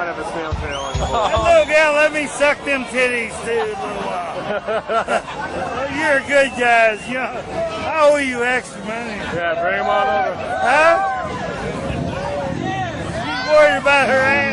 one have a snail trail in the oh. Look, yeah, let me suck them titties too a little while. You're a good guys. You know, I owe you extra money. Yeah, bring them on over. Huh? She's worried about her ass?